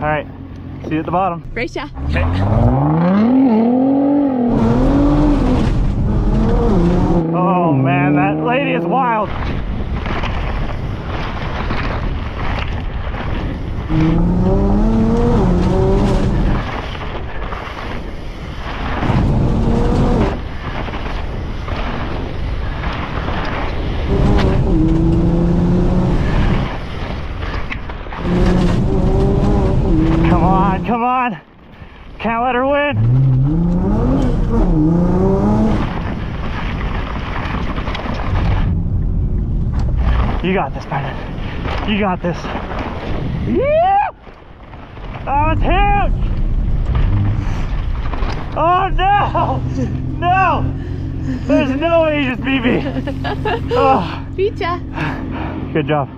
All right, see you at the bottom. Race ya. Oh man, that lady is wild. Come on, come on. Can't let her win. You got this, Brendan. You got this. Yeah! Oh, it's huge! Oh no! No! There's no way you just beat me. Oh, ya. good job.